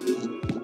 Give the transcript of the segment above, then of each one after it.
Thank you.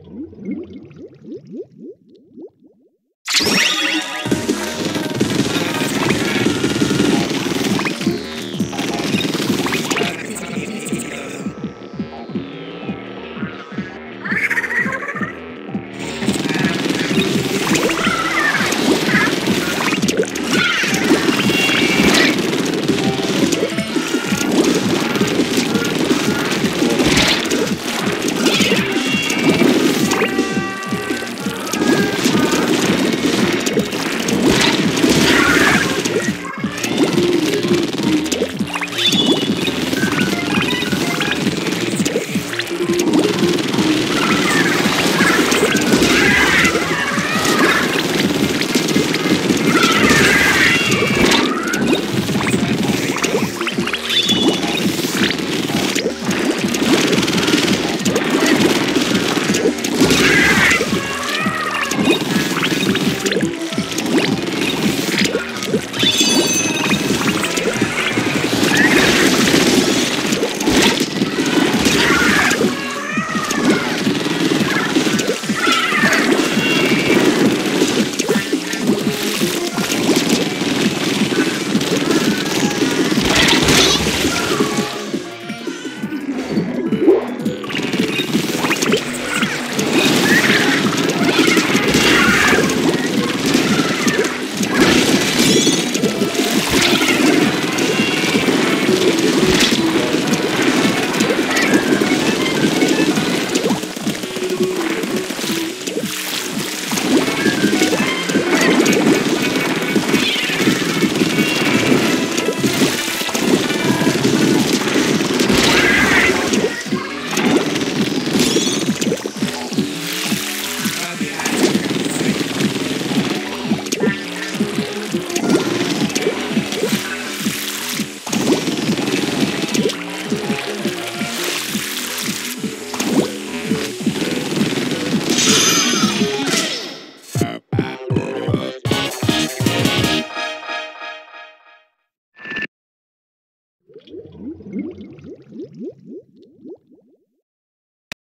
Thank you.